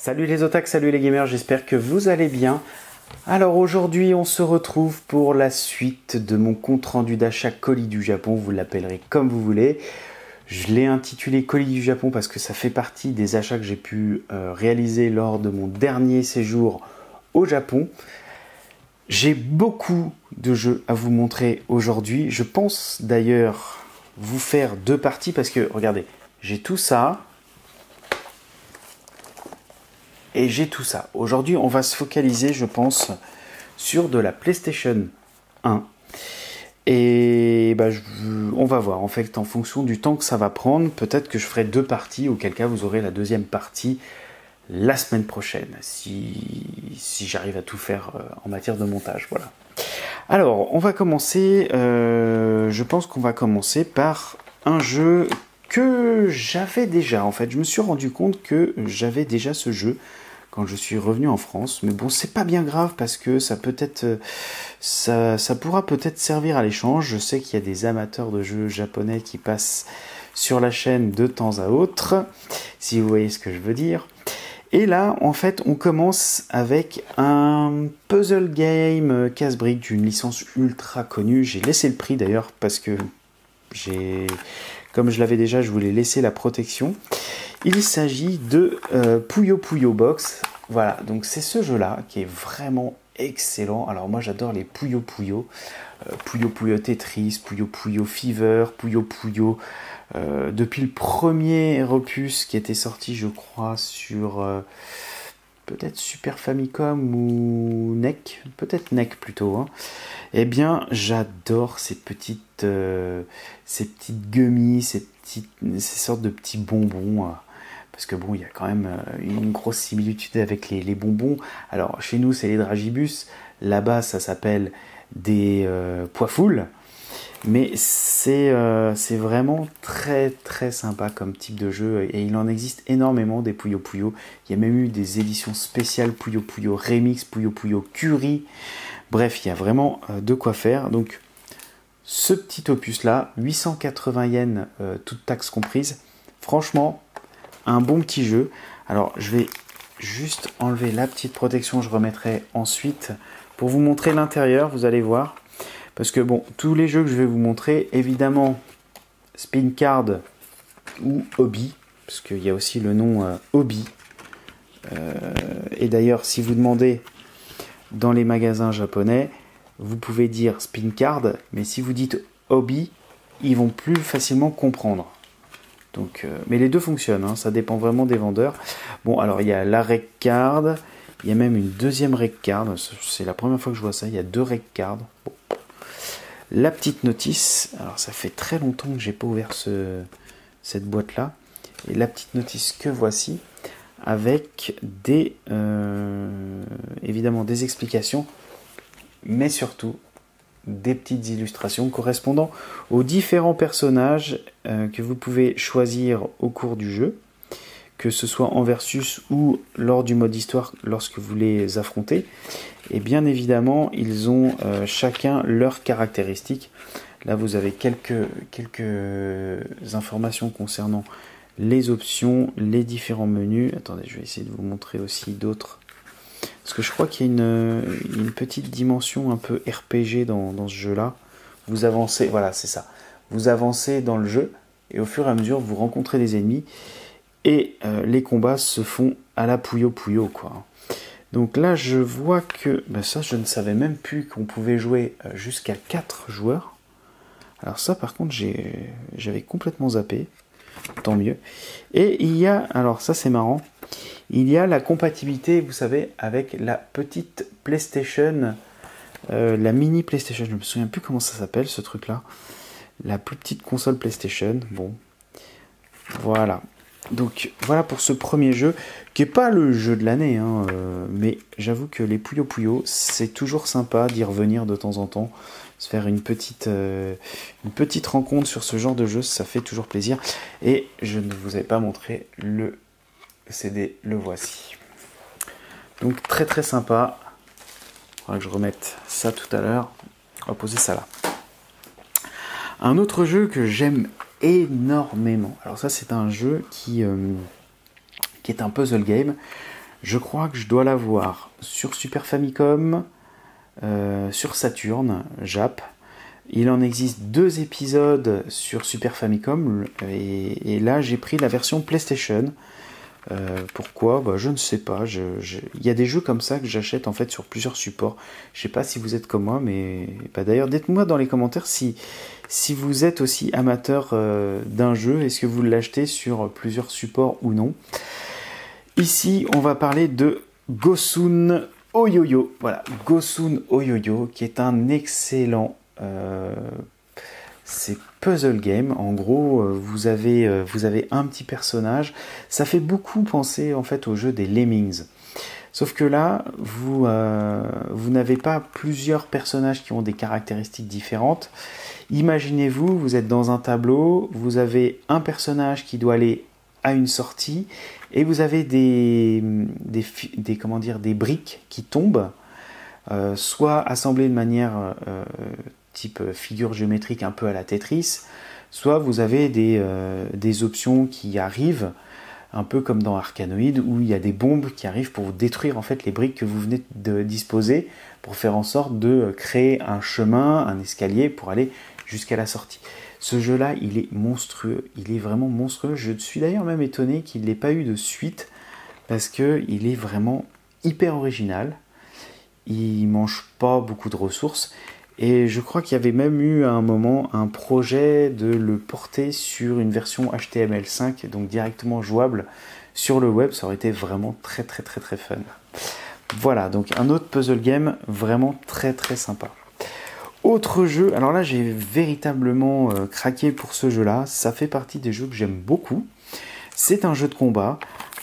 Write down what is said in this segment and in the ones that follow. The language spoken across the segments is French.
Salut les otaks, salut les gamers, j'espère que vous allez bien. Alors aujourd'hui on se retrouve pour la suite de mon compte rendu d'achat colis du Japon, vous l'appellerez comme vous voulez. Je l'ai intitulé colis du Japon parce que ça fait partie des achats que j'ai pu euh, réaliser lors de mon dernier séjour au Japon. J'ai beaucoup de jeux à vous montrer aujourd'hui. Je pense d'ailleurs vous faire deux parties parce que regardez, j'ai tout ça, et j'ai tout ça. Aujourd'hui, on va se focaliser, je pense, sur de la PlayStation 1. Et bah, on va voir, en fait, en fonction du temps que ça va prendre, peut-être que je ferai deux parties, auquel cas vous aurez la deuxième partie la semaine prochaine, si, si j'arrive à tout faire euh, en matière de montage. Voilà. Alors, on va commencer, euh, je pense qu'on va commencer par un jeu que j'avais déjà. En fait, je me suis rendu compte que j'avais déjà ce jeu quand je suis revenu en France. Mais bon, c'est pas bien grave parce que ça peut être, euh, ça, ça pourra peut-être servir à l'échange. Je sais qu'il y a des amateurs de jeux japonais qui passent sur la chaîne de temps à autre, si vous voyez ce que je veux dire. Et là, en fait, on commence avec un puzzle game casse-brique d'une licence ultra connue. J'ai laissé le prix d'ailleurs parce que j'ai, comme je l'avais déjà, je voulais laisser la protection. Il s'agit de euh, Puyo Box. Voilà, donc c'est ce jeu-là qui est vraiment excellent. Alors moi j'adore les Puyo Puyo. Euh, Puyo Puyo Tetris, Puyo Puyo Fever, Puyo Puyo. Euh, depuis le premier opus qui était sorti, je crois, sur peut-être Super Famicom ou NEC, peut-être NEC plutôt. Hein. Eh bien, j'adore ces petites, ces petites gummies, ces petites, ces sortes de petits bonbons parce que bon, il y a quand même euh, une grosse similitude avec les, bonbons. Alors chez nous, c'est les dragibus. Là-bas, ça s'appelle des euh. Mais euh, c'est vraiment très très sympa comme type de jeu et il en existe énormément des Puyo Puyo. Il y a même eu des éditions spéciales Puyo Puyo Remix, Puyo Puyo Curie. Bref, il y a vraiment de quoi faire. Donc ce petit opus là, 880 yens, toute taxe comprise. Franchement, un bon petit jeu. Alors je vais juste enlever la petite protection, je remettrai ensuite pour vous montrer l'intérieur, vous allez voir. Parce que bon, tous les jeux que je vais vous montrer, évidemment, Spin Card ou Hobby, parce qu'il y a aussi le nom euh, Hobby. Euh, et d'ailleurs, si vous demandez dans les magasins japonais, vous pouvez dire Spin Card, mais si vous dites Hobby, ils vont plus facilement comprendre. Donc, euh, mais les deux fonctionnent, hein, ça dépend vraiment des vendeurs. Bon, alors il y a la rec card, il y a même une deuxième rec card, c'est la première fois que je vois ça, il y a deux rec cards. La petite notice, alors ça fait très longtemps que j'ai pas ouvert ce, cette boîte là, et la petite notice que voici, avec des, euh, évidemment des explications, mais surtout des petites illustrations correspondant aux différents personnages euh, que vous pouvez choisir au cours du jeu, que ce soit en versus ou lors du mode histoire lorsque vous les affrontez. Et bien évidemment, ils ont euh, chacun leurs caractéristiques. Là, vous avez quelques, quelques informations concernant les options, les différents menus. Attendez, je vais essayer de vous montrer aussi d'autres parce que je crois qu'il y a une, petite dimension un peu RPG dans, ce jeu-là. Vous avancez, voilà, c'est ça. Vous avancez dans le jeu et au fur et à mesure, vous rencontrez des ennemis et euh, les combats se font à la Puyo Puyo, quoi. Donc là, je vois que ben ça, je ne savais même plus qu'on pouvait jouer euh, jusqu'à 4 joueurs. Alors ça, par contre, j'avais complètement zappé. Tant mieux. Et il y a, alors ça c'est marrant, il y a la compatibilité, vous savez, avec la petite PlayStation, euh, la mini PlayStation. Je ne me souviens plus comment ça s'appelle ce truc-là. La plus petite console PlayStation. Bon, voilà. Donc voilà pour ce premier jeu, qui n'est pas le jeu de l'année, hein, euh, mais j'avoue que les Puyo Puyo, c'est toujours sympa d'y revenir de temps en temps, se faire une petite, euh, une petite rencontre sur ce genre de jeu, ça fait toujours plaisir. Et je ne vous avais pas montré le CD, le voici. Donc très très sympa. Faudra que je remette ça tout à l'heure. On va poser ça là. Un autre jeu que j'aime énormément. Alors ça c'est un jeu qui, euh, qui est un puzzle game. Je crois que je dois l'avoir sur Super Famicom, euh, sur Saturn, Jap. Il en existe deux épisodes sur Super Famicom et, là j'ai pris la version PlayStation. Euh, pourquoi? Bah, Je ne sais pas. Il y a des jeux comme ça que j'achète en fait sur plusieurs supports. Je ne sais pas si vous êtes comme moi, mais bah, d'ailleurs dites-moi dans les commentaires si, si vous êtes aussi amateur euh, d'un jeu. Est-ce que vous l'achetez sur plusieurs supports ou non? Ici, on va parler de Gosun Oyoyo. Voilà, Gosun Oyoyo, qui est un excellent euh, c'est puzzle game. En gros, euh, vous avez, vous avez un petit personnage. Ça fait beaucoup penser en fait au jeu des Lemmings. Sauf que là, vous, vous n'avez pas plusieurs personnages qui ont des caractéristiques différentes. Imaginez-vous, vous êtes dans un tableau, vous avez un personnage qui doit aller à une sortie et vous avez des, des, des briques qui tombent, euh, soit assemblées de manière euh, type figure géométrique un peu à la Tetris, soit vous avez des, euh, options qui arrivent, un peu comme dans Arcanoid, où il y a des bombes qui arrivent pour détruire en fait les briques que vous venez de disposer, pour faire en sorte de créer un chemin, un escalier pour aller jusqu'à la sortie. Ce jeu-là, il est monstrueux, il est vraiment monstrueux. Je suis d'ailleurs même étonné qu'il n'ait pas eu de suite parce que il est vraiment hyper original. Il mange pas beaucoup de ressources et je crois qu'il y avait même eu à un moment un projet de le porter sur une version HTML5, donc directement jouable sur le web. Ça aurait été vraiment très très très très fun. Voilà, donc un autre puzzle game vraiment très très sympa. Autre jeu, alors là j'ai véritablement euh, craqué pour ce jeu-là, ça fait partie des jeux que j'aime beaucoup. C'est un jeu de combat,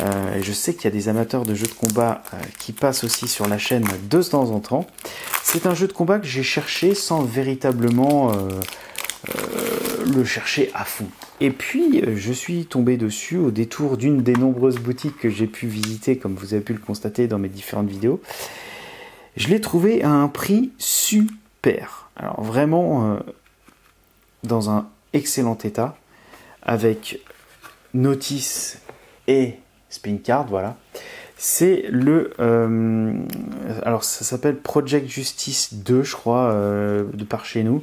euh, je sais qu'il y a des amateurs de jeux de combat euh, qui passent aussi sur la chaîne de temps en temps. C'est un jeu de combat que j'ai cherché sans véritablement le chercher à fond. Et puis je suis tombé dessus au détour d'une des nombreuses boutiques que j'ai pu visiter, comme vous avez pu le constater dans mes différentes vidéos. Je l'ai trouvé à un prix super alors vraiment euh, dans un excellent état avec notice et spin card, voilà. C'est le euh, alors ça s'appelle Project Justice 2, je crois, euh, de par chez nous.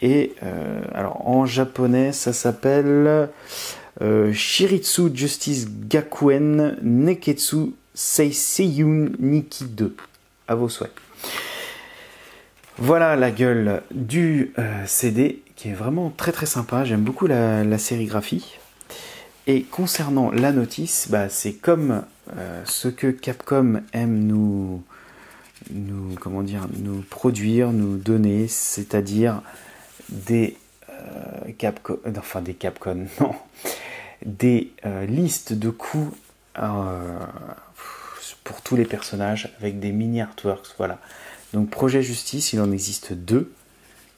Et alors en japonais, ça s'appelle Shiritsu Justice Gakuen Neketsu Seiseyun Niki 2. À vos souhaits. Voilà la gueule du euh, CD qui est vraiment très très sympa. J'aime beaucoup la, sérigraphie. Et concernant la notice, bah, c'est comme euh, ce que Capcom aime nous, comment nous produire, nous donner, c'est-à-dire des euh, Capcom, enfin des Capcom, non, des listes de coûts pour tous les personnages avec des mini artworks, voilà. Donc Projet Justice, il en existe deux.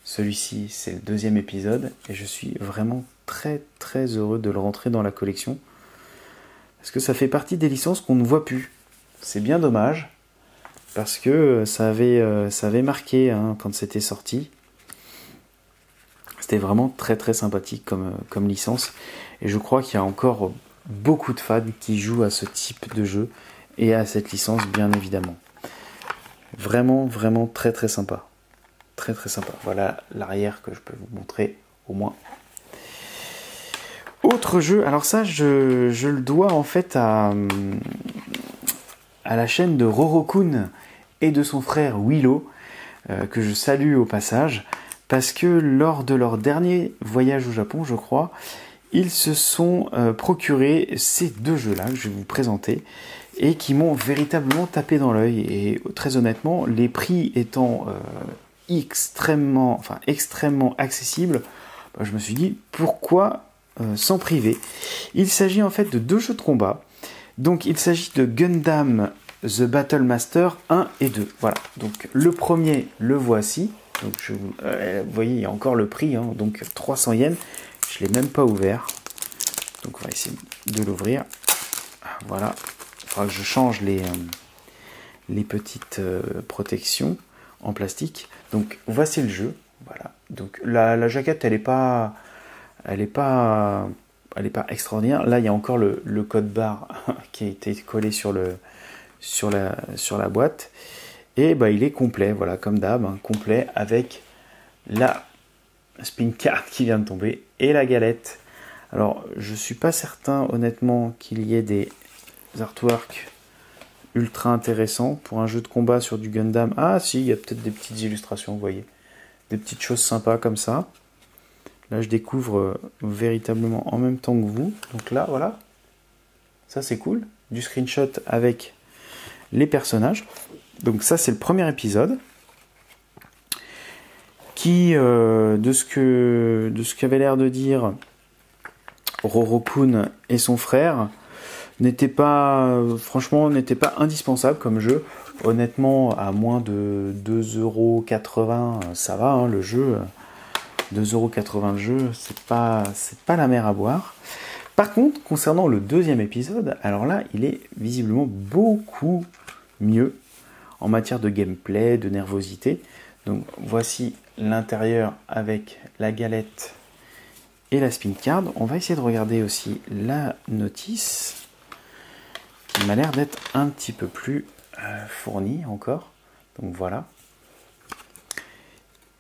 Celui-ci, c'est le deuxième épisode et je suis vraiment très très heureux de le rentrer dans la collection parce que ça fait partie des licences qu'on ne voit plus. C'est bien dommage parce que ça avait, euh, ça avait marqué hein, quand c'était sorti. C'était vraiment très très sympathique comme, comme licence et je crois qu'il y a encore beaucoup de fans qui jouent à ce type de jeu et à cette licence bien évidemment. Vraiment, vraiment très très sympa. Très très sympa. Voilà l'arrière que je peux vous montrer au moins. Autre jeu, alors ça je, le dois en fait à, à la chaîne de Rorokun et de son frère Willow, euh, que je salue au passage, parce que lors de leur dernier voyage au Japon, je crois, ils se sont euh, procurés ces deux jeux-là que je vais vous présenter et qui m'ont véritablement tapé dans l'œil. Et très honnêtement, les prix étant euh, extrêmement, enfin, extrêmement accessibles, bah, je me suis dit pourquoi euh, s'en priver? Il s'agit en fait de deux jeux de combat. Donc il s'agit de Gundam The Battle Master 1 et 2. Voilà. Donc le premier, le voici. Donc euh, vous voyez, il y a encore le prix, hein. donc 300 yens. Je ne l'ai même pas ouvert. Donc on va essayer de l'ouvrir. Voilà, que je change les, euh, les petites euh, protections en plastique. Donc voici le jeu. Voilà. Donc la, jaquette, elle est pas, elle est pas, elle est pas extraordinaire. Là, il y a encore le, code barre qui a été collé sur, le, sur, la, sur la boîte. Et bah, il est complet, voilà, comme d'hab, hein, complet avec la spin card qui vient de tomber et la galette. Alors, je suis pas certain, honnêtement, qu'il y ait des artworks ultra intéressants pour un jeu de combat sur du Gundam. Ah, si, il y a peut-être des petites illustrations, vous voyez. Des petites choses sympas comme ça. Là, je découvre euh, véritablement en même temps que vous. Donc là, voilà. Ça, c'est cool. Du screenshot avec les personnages. Donc ça, c'est le premier épisode. Qui, euh, de ce que de ce qu'avait l'air de dire Rorokun et son frère, n'était pas, franchement, n'était pas indispensable comme jeu. Honnêtement, à moins de 2,80€, ça va, hein, le jeu. 2,80€ le jeu, c'est pas, c'est pas la mer à boire. Par contre, concernant le deuxième épisode, alors là, il est visiblement beaucoup mieux en matière de gameplay, de nervosité. Donc voici l'intérieur avec la galette et la spin card. On va essayer de regarder aussi la notice qui m'a l'air d'être un petit peu plus euh, fournie encore. Donc voilà.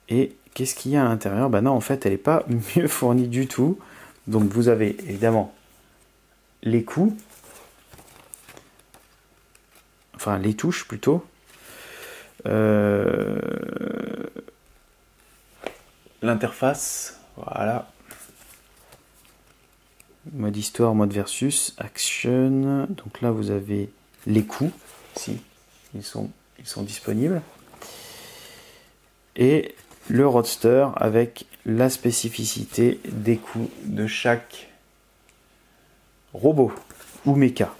Et qu'est-ce qu'il y a à l'intérieur? Ben non, en fait, elle n'est pas mieux fournie du tout. Donc vous avez évidemment les coups, enfin les touches plutôt. Euh, l'interface, voilà. Mode histoire, mode versus, action. Donc là, vous avez les coups, si ils sont, ils sont disponibles. Et le roadster avec la spécificité des coups de chaque robot ou mecha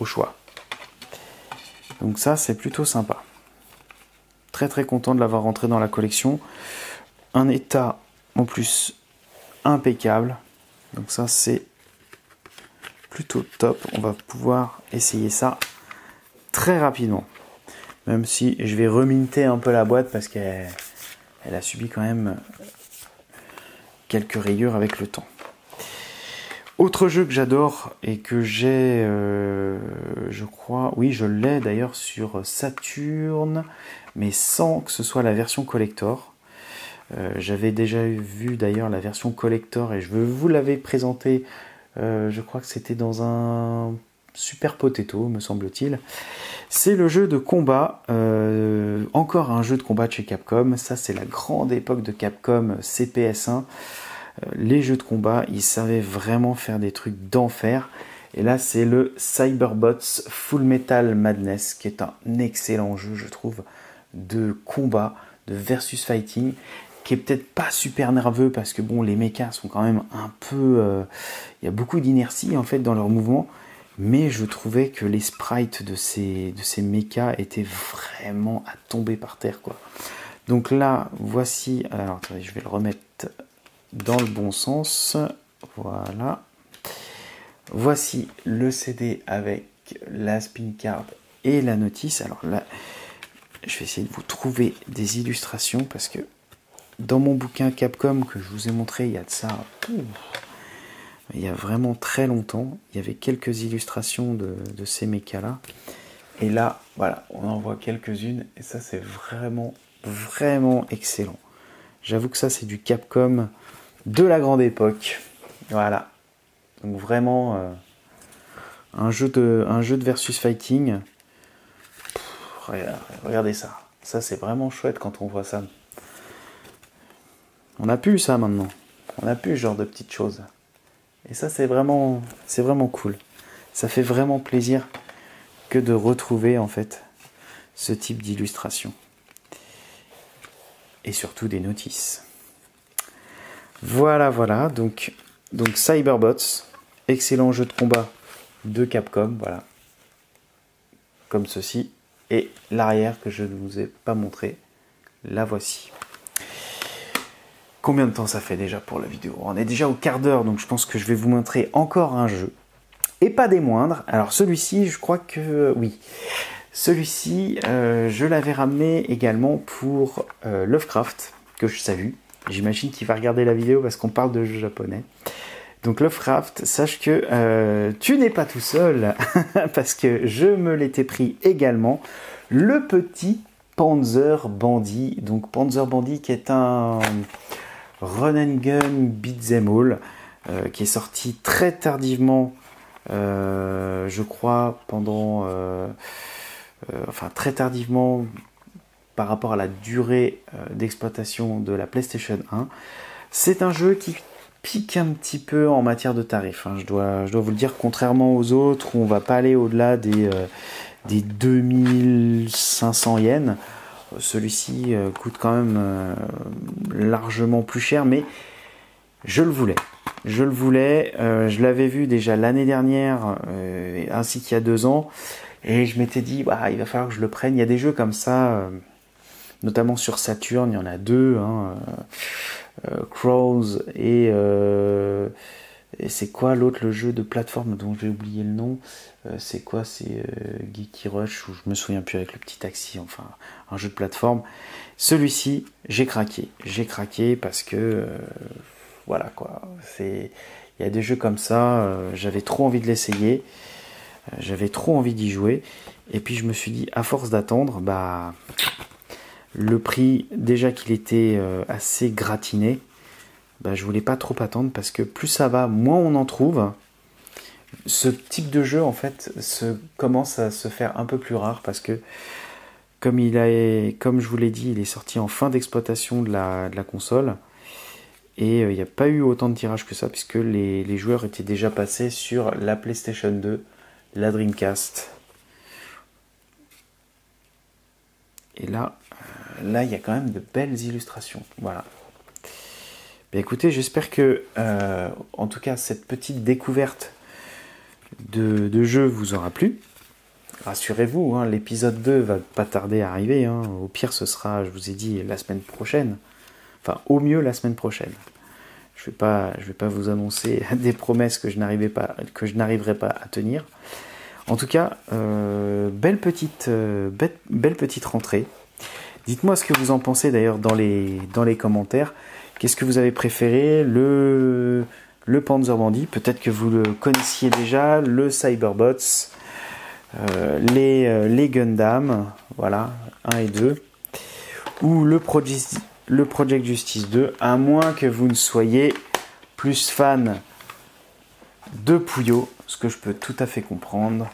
au choix. Donc ça, c'est plutôt sympa. Très très content de l'avoir rentré dans la collection. Un état en plus impeccable. Donc ça, c'est plutôt top. On va pouvoir essayer ça très rapidement. Même si je vais reminter un peu la boîte parce qu'elle elle a subi quand même quelques rayures avec le temps. Autre jeu que j'adore et que j'ai, euh, je crois, oui, je l'ai d'ailleurs sur Saturn, mais sans que ce soit la version collector. Euh, j'avais déjà vu d'ailleurs la version collector et je vous l'avais présenté, euh, je crois que c'était dans un Super Potato, me semble-t-il. C'est le jeu de combat, encore un jeu de combat de chez Capcom. Ça, c'est la grande époque de Capcom CPS1. Euh, les jeux de combat, ils savaient vraiment faire des trucs d'enfer. Et là, c'est le Cyberbots Full Metal Madness, qui est un excellent jeu, je trouve, de combat, de versus fighting, qui est peut-être pas super nerveux parce que bon, les mechas sont quand même un peu, euh, il y a beaucoup d'inertie en fait dans leurs mouvements, mais je trouvais que les sprites de ces de ces mechas étaient vraiment à tomber par terre quoi. Donc là, voici, alors attendez, je vais le remettre dans le bon sens. Voilà. Voici le CD avec la spin card et la notice. Alors là, je vais essayer de vous trouver des illustrations parce que dans mon bouquin Capcom que je vous ai montré il y a de ça, il y a vraiment très longtemps, il y avait quelques illustrations de, ces mechas là. Et là, voilà, on en voit quelques-unes et ça c'est vraiment, vraiment excellent. J'avoue que ça c'est du Capcom de la grande époque. Voilà. Donc vraiment euh, un, jeu de, un jeu de versus fighting. regardez ça. Ça c'est vraiment chouette quand on voit ça. On a pu ça maintenant. On a pu ce genre de petites choses. Et ça c'est vraiment c'est vraiment cool. Ça fait vraiment plaisir que de retrouver en fait ce type d'illustration. Et surtout des notices. Voilà, voilà. Donc, donc Cyberbots, excellent jeu de combat de Capcom, voilà. Comme ceci. Et l'arrière que je ne vous ai pas montré, la voici. Combien de temps ça fait déjà pour la vidéo On est déjà au quart d'heure, donc je pense que je vais vous montrer encore un jeu. Et pas des moindres. Alors celui-ci, je crois que oui. Celui-ci, euh, je l'avais ramené également pour euh, Lovecraft, que je salue. J'imagine qu'il va regarder la vidéo parce qu'on parle de jeux japonais. Donc Lovecraft, sache que euh, tu n'es pas tout seul, parce que je me l'étais pris également, le petit Panzer Bandit. Donc Panzer Bandit qui est un run and gun beat'em all, euh, qui est sorti très tardivement, euh, je crois, pendant... enfin très tardivement par rapport à la durée d'exploitation de la PlayStation 1. C'est un jeu qui pique un petit peu en matière de tarifs. Hein. Je, dois, vous le dire, contrairement aux autres, on va pas aller au-delà des, euh, des 2500 yens. Celui-ci euh, coûte quand même euh, largement plus cher, mais je le voulais. Je le voulais. je l'avais vu déjà l'année dernière, ainsi qu'il y a deux ans, et je m'étais dit, bah, il va falloir que je le prenne. Il y a des jeux comme ça, notamment sur Saturn, il y en a deux. Hein, euh, euh, et, c'est quoi l'autre, le jeu de plateforme dont j'ai oublié le nom? Euh, C'est quoi? C'est Geeky Rush ou je me souviens plus avec le petit taxi, enfin un jeu de plateforme. Celui-ci, j'ai craqué. J'ai craqué parce que voilà quoi. Il y a des jeux comme ça, j'avais trop envie de l'essayer. J'avais trop envie d'y jouer. Et puis je me suis dit, à force d'attendre, bah le prix, déjà qu'il était euh, assez gratiné, bah, je voulais pas trop attendre parce que plus ça va, moins on en trouve. Ce type de jeu, en fait, commence à se faire un peu plus rare parce que, comme, il comme je vous l'ai dit, il est sorti en fin d'exploitation de la, console. Et euh, il n'y a pas eu autant de tirages que ça, puisque les, les, joueurs étaient déjà passés sur la PlayStation 2, la Dreamcast. Et là, là, il y a quand même de belles illustrations. Voilà. Ben, écoutez, j'espère que, euh, en tout cas, cette petite découverte de, jeu vous aura plu. Rassurez-vous, hein, l'épisode 2 va pas tarder à arriver. Hein. Au pire, ce sera, je vous ai dit, la semaine prochaine. Enfin, au mieux, la semaine prochaine. Je ne vais, pas, vous annoncer des promesses que je n'arriverai pas, à tenir. En tout cas, euh, belle, petite, euh, belle petite rentrée. Dites-moi ce que vous en pensez d'ailleurs dans les commentaires. Qu'est-ce que vous avez préféré Le, le Panzer Bandit, peut-être que vous le connaissiez déjà, le Cyberbots, euh, les, euh, les Gundam, voilà, 1 et 2, ou le, le Project Justice 2, à moins que vous ne soyez plus fan de Puyo, ce que je peux tout à fait comprendre,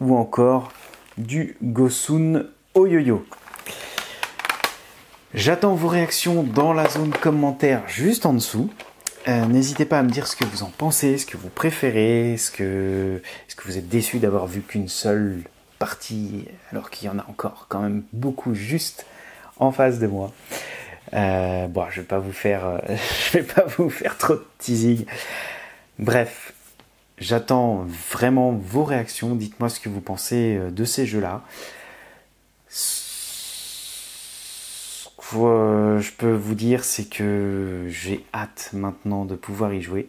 ou encore du Gosun Oyoyo. J'attends vos réactions dans la zone commentaire juste en dessous. Euh, n'hésitez pas à me dire ce que vous en pensez, ce que vous préférez, ce que, est-ce que vous êtes déçu d'avoir vu qu'une seule partie, alors qu'il y en a encore quand même beaucoup juste en face de moi. Euh, bon, je vais euh, je vais pas vous faire trop de teasing. Bref, j'attends vraiment vos réactions. Dites-moi ce que vous pensez de ces jeux-là. Que je peux vous dire, c'est que j'ai hâte maintenant de pouvoir y jouer.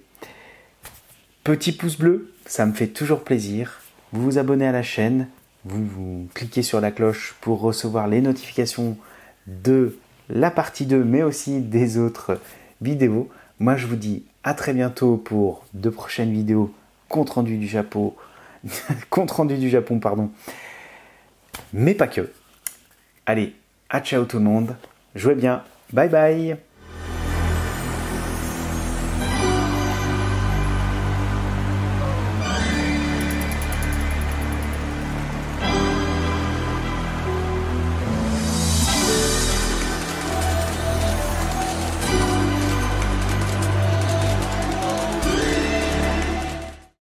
Petit pouce bleu, ça me fait toujours plaisir. Vous vous abonnez à la chaîne, vous, vous cliquez sur la cloche pour recevoir les notifications de la partie 2, mais aussi des autres vidéos. Moi, je vous dis à très bientôt pour de prochaines vidéos compte rendu du Japon, compte rendu du Japon, pardon, mais pas que. Allez, à ciao tout le monde. Jouez bien. Bye bye